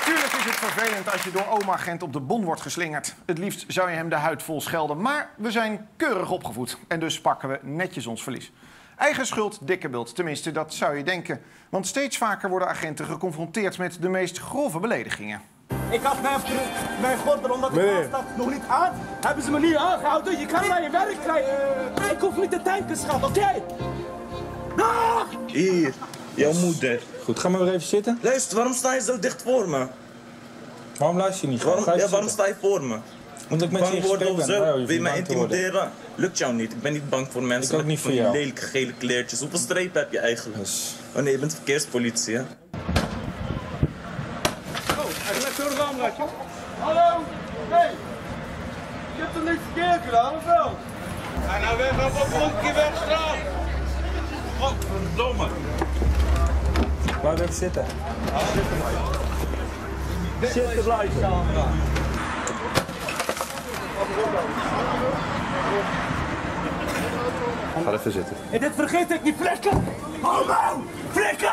Natuurlijk is het vervelend als je door oma-agent op de bon wordt geslingerd. Het liefst zou je hem de huid vol schelden, maar we zijn keurig opgevoed. En dus pakken we netjes ons verlies. Eigen schuld, dikke bult. Tenminste, dat zou je denken. Want steeds vaker worden agenten geconfronteerd met de meest grove beledigingen. Ik had mijn, mijn gordel, omdat ik afstap, nog niet aan. Hebben ze me niet aangehouden? Je kan naar je werk krijgen. Ik hoef niet te tanken, schat, oké? Hier, jouw moeder. Goed, ga maar weer even zitten. Luister, waarom sta je zo dicht voor me? Waarom luister je niet? Waarom, Ga ja, waarom sta je voor me? Moet ik met je in bang worden of zo? Ja, Wil je niet mij intimideren? Lukt jou niet. Ik ben niet bang voor mensen Ik ook niet voor jou. lelijke gele kleertjes. Hoeveel strepen heb je eigenlijk? Dus, Oh nee, je bent verkeerspolitie, hè? Hallo? Hey! Je hebt toch niks verkeerd gedaan, of wel? Ga nou weg, op een bonkje wegstraat! Godverdomme! Laat even zitten. Zitten blijven. Ga even zitten. En dit vergeet ik niet, flikker! Homo! Flikker!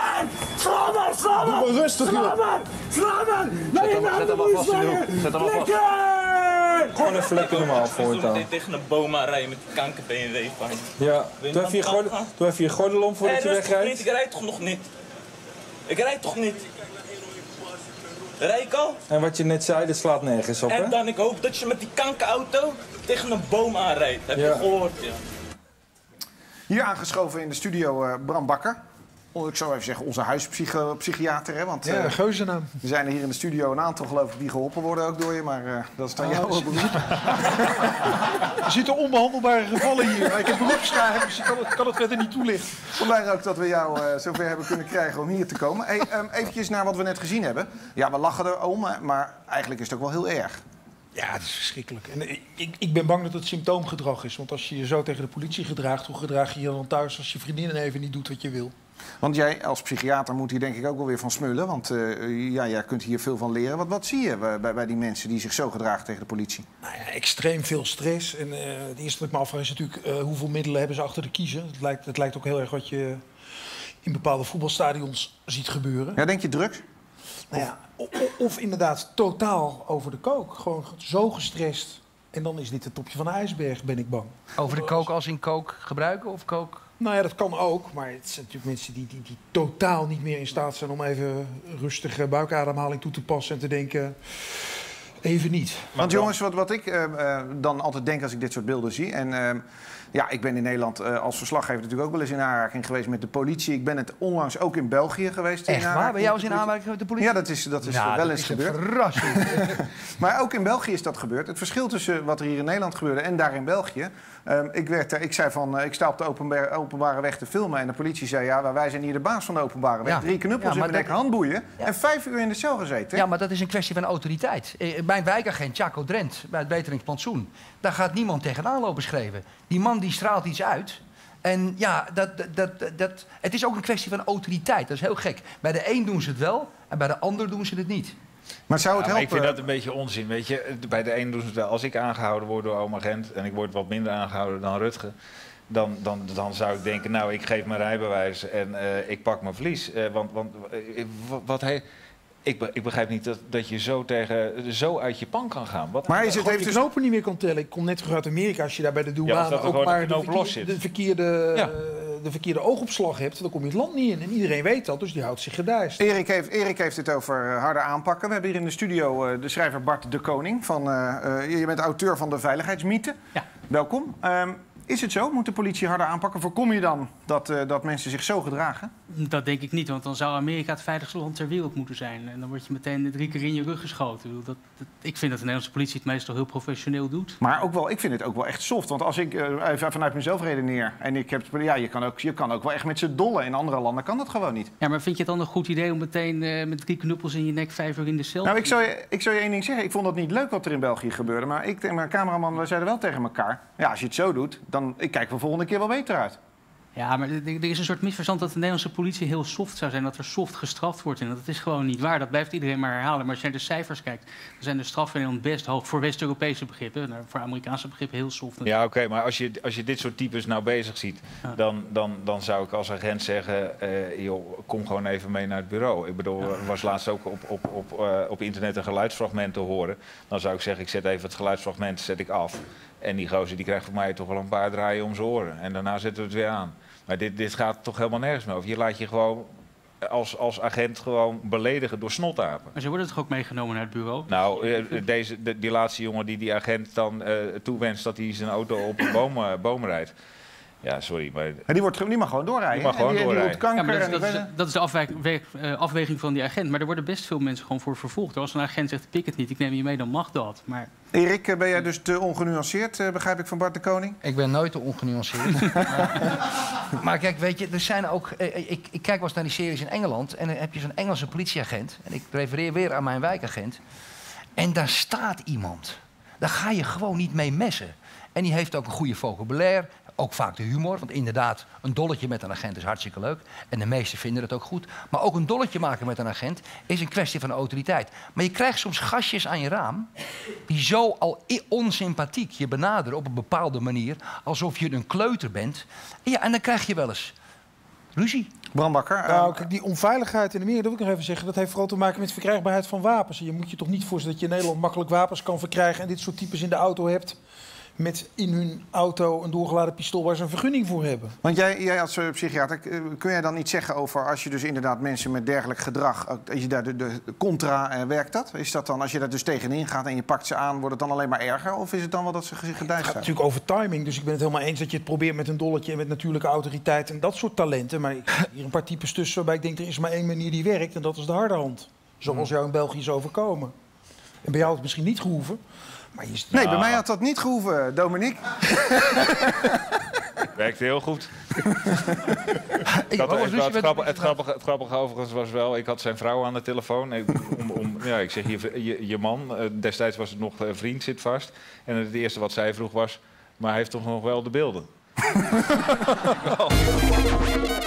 Sla maar, sla maar! Doe maar rustig, Sla joh. maar! Sla maar! Nee, je naam moet je slaan! Zet hem maar vast. Flikker! Gewoon even lekker normaal Ik voor zo dan. meteen tegen een boom aanrijden met die kanker BMW van je. Ja, Wil je doe even je je gordel om voordat je wegrijdt. ik rijd toch nog niet? Ik rijd toch niet? Rijd ik al? En wat je net zei, dat slaat nergens op, En hè? dan, ik hoop dat je met die kankerauto tegen een boom aanrijdt. Heb Ja. je gehoord, ja? Hier aangeschoven in de studio eh, Bram Bakker. Oh, Ik zou even zeggen, onze huispsychiater. Hè? Want Ja, eh, geuzennaam. er zijn er hier in de studio een aantal, geloof ik, die geholpen worden ook door je. Maar eh, dat is dan jouw dus- beroep. Er zitten onbehandelbare gevallen hier. Ik heb beroepsgeheim, dus ik kan het, kan het verder niet toelichten. Vandaar ook dat we jou eh, zover hebben kunnen krijgen om hier te komen. Hey, um, eventjes naar wat we net gezien hebben. Ja, we lachen erom, hè, maar eigenlijk is het ook wel heel erg. Ja, het is verschrikkelijk. En ik, ik, ik ben bang dat het symptoomgedrag is. Want als je je zo tegen de politie gedraagt, hoe gedraag je je dan thuis als je vriendin even niet doet wat je wil? Want jij als psychiater moet hier denk ik ook wel weer van smullen. Want eh, ja, jij kunt hier veel van leren. Wat, wat zie je bij, bij- die mensen die zich zo gedragen tegen de politie? Nou ja, extreem veel stress. En eh, het eerste wat ik me afvraag is natuurlijk eh, hoeveel middelen hebben ze achter de kiezen. Het lijkt, het lijkt ook heel erg wat je in bepaalde voetbalstadions ziet gebeuren. Ja, denk je drugs? Nou ja, o- o- of inderdaad totaal over de kook. Gewoon zo gestrest. En dan is dit het topje van de ijsberg, ben ik bang. Over de kook als in kook gebruiken of kook? Nou ja, dat kan ook. Maar het zijn natuurlijk mensen die, die, die totaal niet meer in staat zijn om even rustige buikademhaling toe te passen en te denken. Even niet. Want jongens, wat, wat ik eh, eh, dan altijd denk als ik dit soort beelden zie... en eh, ja, ik ben in Nederland eh, als verslaggever natuurlijk ook wel eens in aanraking geweest met de politie. Ik ben het onlangs ook in België geweest. in Echt waar? Ben jij met in aanraking met de politie? Ja, dat is, dat is Nou, wel dat eens is gebeurd. verrassing. Maar ook in België is dat gebeurd. Het verschil tussen wat er hier in Nederland gebeurde en daar in België. ehm, ik, werd, ik zei van, eh, ik sta op de openbaar- openbare weg te filmen. En de politie zei, ja, wij zijn hier de baas van de openbare weg. Ja. Drie knuppels Ja, in mijn nek, handboeien. Ja. En vijf uur in de cel gezeten. Ja, maar dat is een kwestie van autoriteit. Eh, Mijn wijkagent, Jaco Drent, bij het Beteringsplantsoen... daar gaat niemand tegenaan lopen schreven. Die man die straalt iets uit. En ja, dat, dat, dat, dat, het is ook een kwestie van autoriteit. Dat is heel gek. Bij de een doen ze het wel en bij de ander doen ze het niet. Maar zou het Ja, maar ik helpen? vind dat een beetje onzin. Weet je, bij de een doen ze het wel. Als ik aangehouden word door oma Gent en ik word wat minder aangehouden dan Rutge, dan, dan, dan zou ik denken, nou, ik geef mijn rijbewijs en eh, ik pak mijn verlies. Eh, want want eh, wat, wat hij. Ik, be- ik begrijp niet dat, dat je zo, tegen, zo uit je pan kan gaan. Wat, Maar is het, heeft je dus... knopen niet meer kan tellen. Ik kom net terug uit Amerika. Als je daar bij de Ja, douane er ook maar een de, knoop verkeer- los zit. de, verkeerde, Ja. de verkeerde oogopslag hebt, dan kom je het land niet in. En iedereen weet dat, dus die houdt zich gedijst. Erik heeft, Erik heeft het over eh, harder aanpakken. We hebben hier in de studio eh, de schrijver Bart de Koning. Van, eh, eh, je bent auteur van de Veiligheidsmythe. Ja. Welkom. Ehm, is het zo? Moet de politie harder aanpakken? Voorkom je dan dat, eh, dat mensen zich zo gedragen? Dat denk ik niet, want dan zou Amerika het veiligste land ter wereld moeten zijn. En dan word je meteen drie keer in je rug geschoten. Ik, bedoel, dat, dat- ik vind dat de Nederlandse politie het meestal heel professioneel doet. Maar ook wel, ik vind het ook wel echt soft. Want als ik eh, even vanuit mezelf redeneer... en ik heb, ja, je, kan ook, je kan ook wel echt met z'n dollen. In andere landen kan dat gewoon niet. Ja, maar vind je het dan een goed idee om meteen eh, met drie knuppels in je nek vijf uur in de cel Nou, ik zou, je, ik zou je één ding zeggen. Ik vond het niet leuk wat er in België gebeurde. Maar ik en mijn cameraman, we zeiden wel tegen elkaar... ja, als je het zo doet, dan ik kijk we volgende keer wel beter uit. Ja, maar er is een soort misverstand dat de Nederlandse politie heel soft zou zijn. Dat er soft gestraft wordt. En dat is gewoon niet waar. Dat blijft iedereen maar herhalen. Maar als je naar de cijfers kijkt, dan zijn de straffen in Nederland best hoog. Voor West-Europese begrippen. Nou, voor Amerikaanse begrippen heel soft. Ja, oké, maar als je, als je dit soort types nou bezig ziet, Ja. dan, dan, dan zou ik als agent zeggen, eh, joh, kom gewoon even mee naar het bureau. Ik bedoel, er was laatst ook op, op, op, eh, op internet een geluidsfragment te horen. Dan zou ik zeggen, ik zet even het geluidsfragment zet ik af. En die gozer die krijgt van mij toch wel een paar draaien om zijn oren. En daarna zetten we het weer aan. Maar dit, dit gaat toch helemaal nergens meer over. Je laat je gewoon als, als agent gewoon beledigen door snotapen. Maar ze worden toch ook meegenomen naar het bureau? Nou, eh, deze, de- die laatste jongen die die agent dan eh, toewenst dat hij zijn auto op een boom, eh, boom rijdt. Ja, sorry, maar En die, wordt, die mag gewoon doorrijden. Die mag gewoon die, doorrijden. kanker dat, en is, dat, is, dat is de afweging van die agent. Maar er worden best veel mensen gewoon voor vervolgd. Als een agent zegt, pik het niet, ik neem je mee, dan mag dat. Maar Erik, eh, ben jij dus te ongenuanceerd, eh, begrijp ik van Bart de Koning? Ik ben nooit te ongenuanceerd. maar, maar kijk, weet je, er zijn ook. eh, Ik, ik kijk wel eens naar die series in Engeland. En dan heb je zo'n Engelse politieagent. En ik refereer weer aan mijn wijkagent. En daar staat iemand. Daar ga je gewoon niet mee messen. En die heeft ook een goede vocabulaire. Ook vaak de humor. Want inderdaad, een dolletje met een agent is hartstikke leuk. En de meesten vinden het ook goed. Maar ook een dolletje maken met een agent is een kwestie van autoriteit. Maar je krijgt soms gastjes aan je raam. die zo al onsympathiek je benaderen op een bepaalde manier. alsof je een kleuter bent. En ja, en dan krijg je wel eens ruzie. Bram Bakker, eh, Nou, kijk, die onveiligheid in Amerika, dat wil ik nog even zeggen, dat heeft vooral te maken met verkrijgbaarheid van wapens. Je moet je toch niet voorstellen dat je in Nederland makkelijk wapens kan verkrijgen en dit soort types in de auto hebt met in hun auto een doorgeladen pistool waar ze een vergunning voor hebben. Want jij, jij als eh, psychiater, eh, kun jij dan iets zeggen over als je dus inderdaad mensen met dergelijk gedrag, ook als je daar de, de contra, eh, werkt dat? Is dat dan, als je daar dus tegenin gaat en je pakt ze aan, wordt het dan alleen maar erger? Of is het dan wel dat ze zich Het gedijst gaat zijn? natuurlijk over timing, dus ik ben het helemaal eens dat je het probeert met een dolletje en met natuurlijke autoriteit en dat soort talenten. Maar ik hier een paar types tussen waarbij ik denk er is maar één manier die werkt en dat is de harde hand. Zoals jou in België is overkomen. En bij jou had het misschien niet gehoeven. Maar je, Nee, bij mij had dat niet gehoeven, Dominique. werkte heel goed. Ik Dat, wou het, ruzie het, met- grappige, het, grappige, het grappige overigens was wel, ik had zijn vrouw aan de telefoon. Ik, om, om, ja, ik zeg, je, je, je man, eh, destijds was het nog eh, vriend, zit vast. En het eerste wat zij vroeg was, maar hij heeft toch nog wel de beelden?